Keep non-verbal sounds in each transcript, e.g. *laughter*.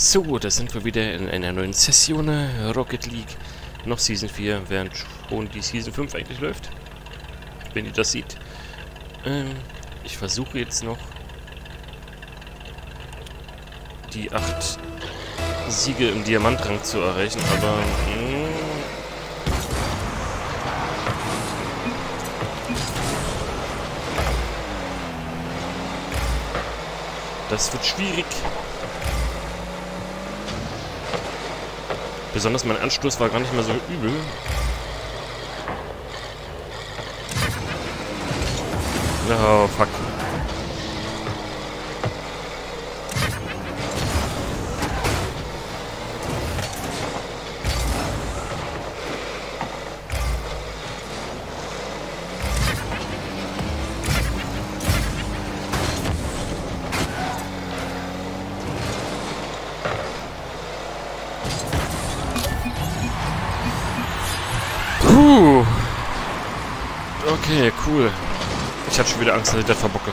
So, da sind wir wieder in einer neuen Session äh, Rocket League. Noch Season 4, während schon die Season 5 eigentlich läuft. Wenn ihr das seht. Ähm, ich versuche jetzt noch die 8 Siege im Diamantrang zu erreichen, aber... Mh, das wird schwierig. Besonders mein Anstoß war gar nicht mehr so übel. Oh, fuck. Okay, cool. Ich hatte schon wieder Angst, dass ich das verbocke.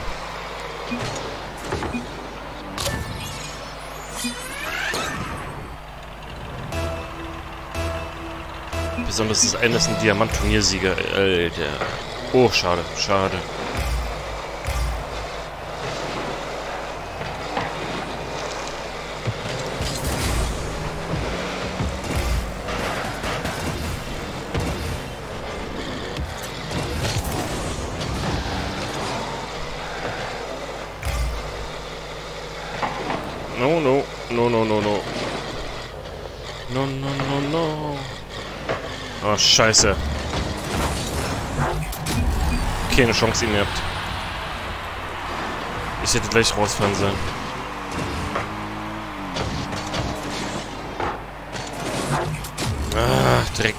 Besonders das eine ist ein Diamant-Turniersieger. Alter. Oh, schade, schade. Oh, scheiße. Keine Chance, ihn gehabt. Ich hätte gleich rausfahren sollen. Ah, Dreck.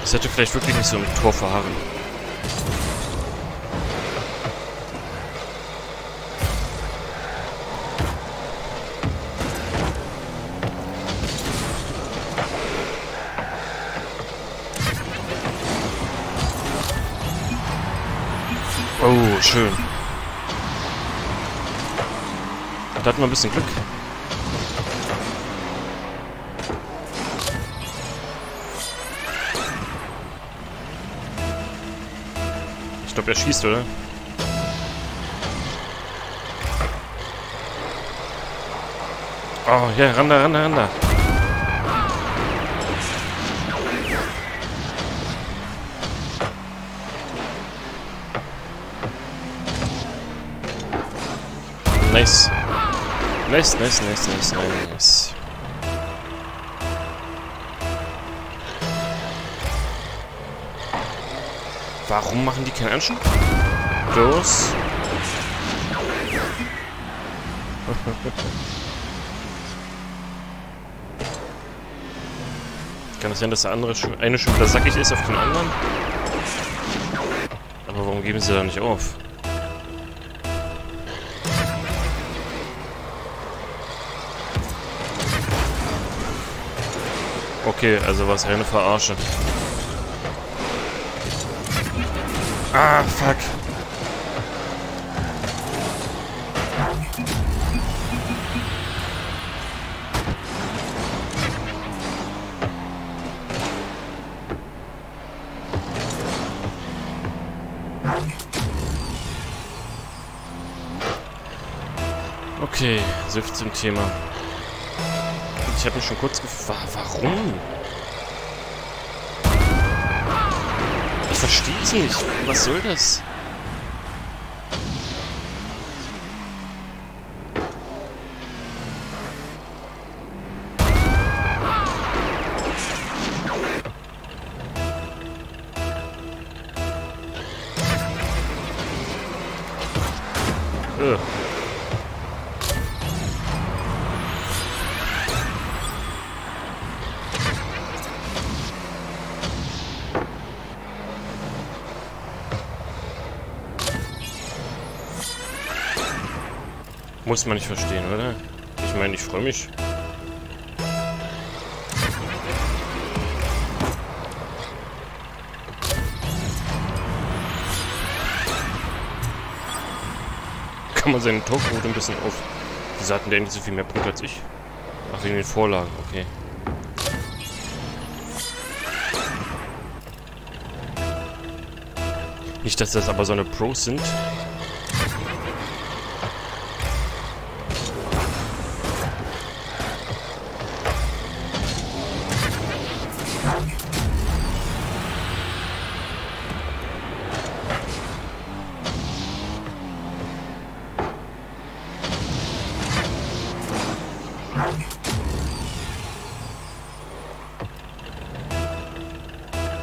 Das hätte vielleicht wirklich nicht so ein Tor verharren. Schön. Da hatten wir ein bisschen Glück. Ich glaube, er schießt, oder? Oh, ja, ran da, ran da, ran da. Nice. Nice, nice, nice, nice, nice. Warum machen die keinen Anschub? Los. *laughs* Kann es sein, dass der andere schon, eine schon wieder sackig ist auf den anderen? Aber warum geben sie da nicht auf? Okay, also was reine Verarsche. Ah, fuck. Okay, viel zum Thema. Ich habe mich schon kurz gefragt, warum? Ich verstehe es nicht. Was soll das? Muss man nicht verstehen, oder? Ich meine, ich freue mich. kann man seine Torquote ein bisschen auf. Die hatten der nicht so viel mehr Punkte als ich. Ach, wegen den Vorlagen, okay. Nicht, dass das aber so eine Pros sind.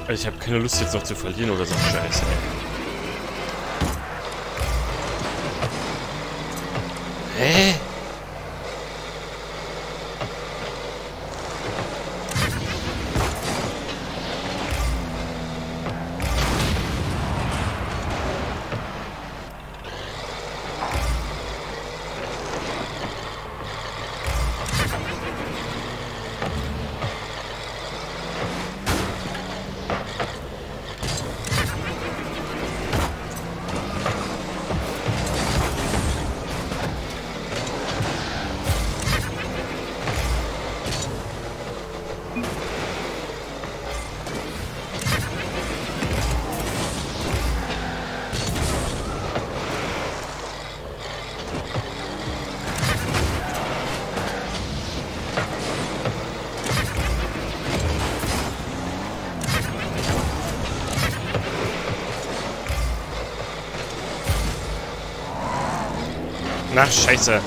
Also ich habe keine Lust jetzt noch zu verlieren oder so Scheiße. Na, scheiße.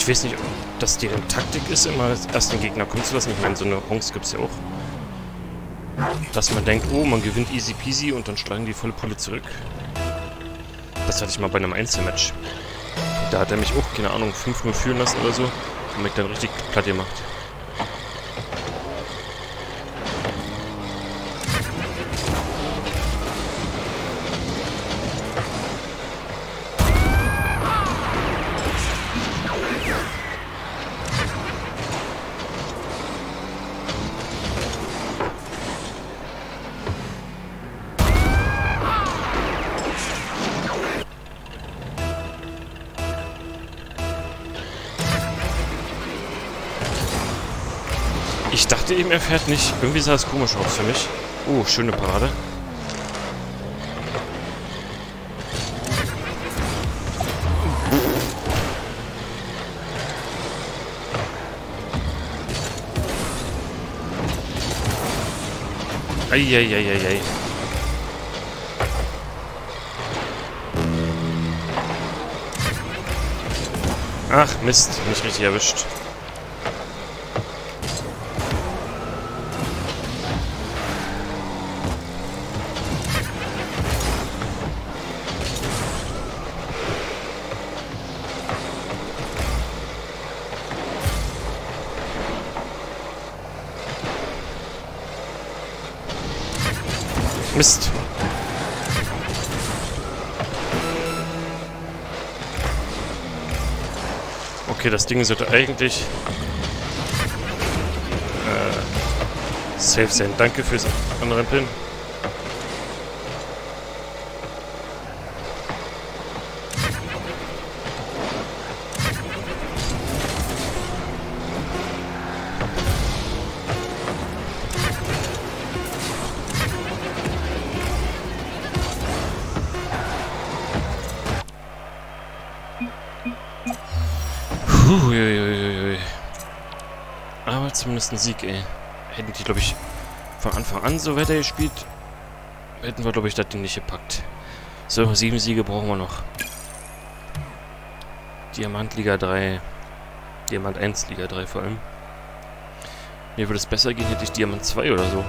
Ich weiß nicht, ob das deren Taktik ist, immer erst den Gegner kommen zu lassen. Ich meine, so eine Honks gibt es ja auch. Dass man denkt, oh, man gewinnt easy peasy und dann schlagen die volle Pulle zurück. Das hatte ich mal bei einem Einzelmatch. Da hat er mich auch, keine Ahnung, 5-0 führen lassen oder so. Und mich dann richtig platt gemacht. Dachte eben, er fährt nicht. Irgendwie sah es komisch aus für mich. Oh, schöne Parade. Eieieiei. Ach, Mist. Nicht richtig erwischt. Mist. Okay, das Ding sollte eigentlich äh, safe sein. Danke fürs Anrempeln. Zumindest ein Sieg, ey. Hätten die, glaube ich, von Anfang an so weiter gespielt, hätten wir, glaube ich, das Ding nicht gepackt. So, sieben Siege brauchen wir noch. Diamant Liga 3. Diamant 1 Liga 3 vor allem. Mir würde es besser gehen, hätte ich Diamant 2 oder so.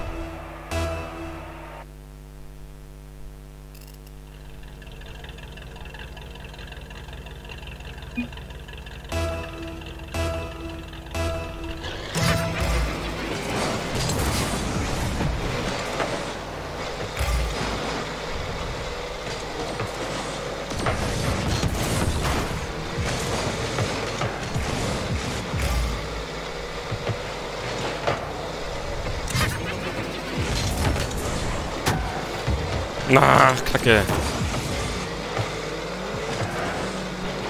Na, kacke.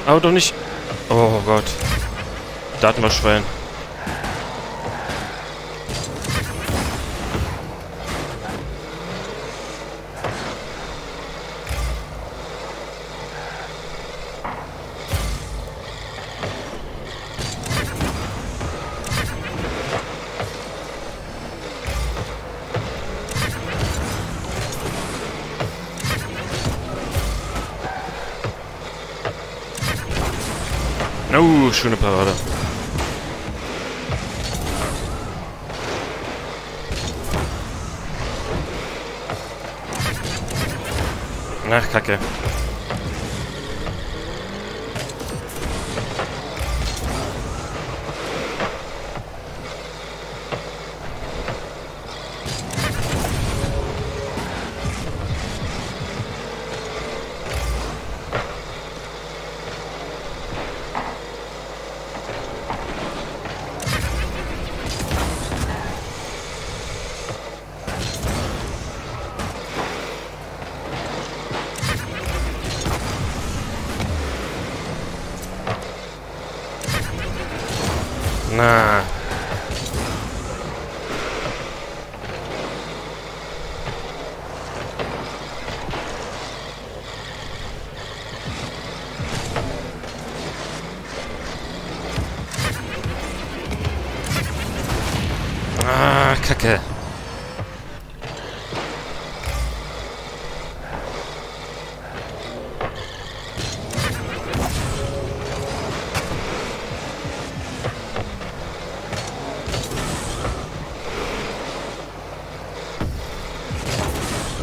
Aber doch nicht... Oh Gott. Datenwaschschwein. Schöne Parade. Ach, Kacke. Ah, Kacke.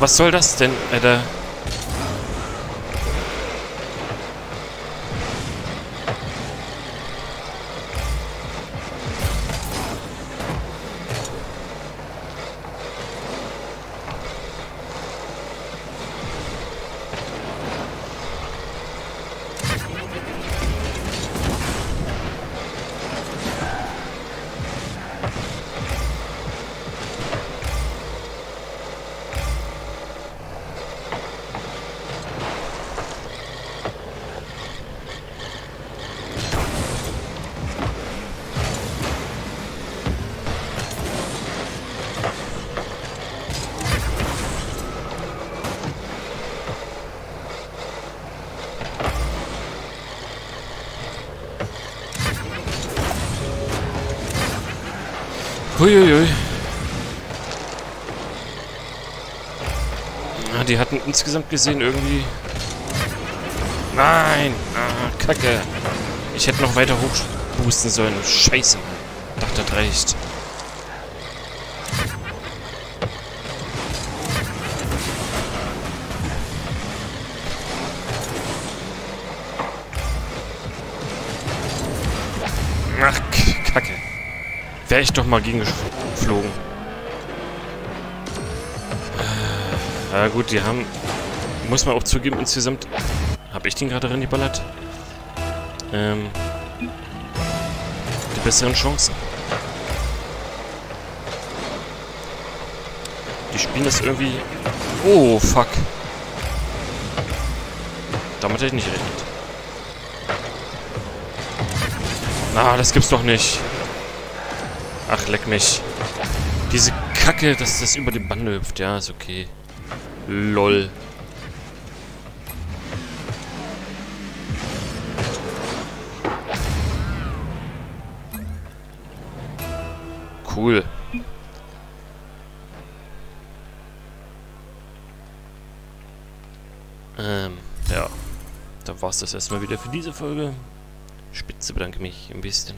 Was soll das denn, Alter? Huiuiui. Ja, die hatten insgesamt gesehen irgendwie... Nein! Ah, Kacke. Ich hätte noch weiter hochboosten sollen. Scheiße. Dachte, das reicht. Wäre ich doch mal gegen geflogen. Ja gut, die haben... Muss man auch zugeben, insgesamt... Habe ich den gerade reingeballert? Ähm... Die besseren Chancen. Die spielen das irgendwie... Oh, fuck. Damit hätte ich nicht gerechnet. Na, das gibt's doch nicht. Ach, leck mich. Diese Kacke, dass das über die Bande hüpft. Ja, ist okay. Lol. Cool. Ähm, ja. Da war es das erstmal wieder für diese Folge. Spitze bedanke mich ein bisschen.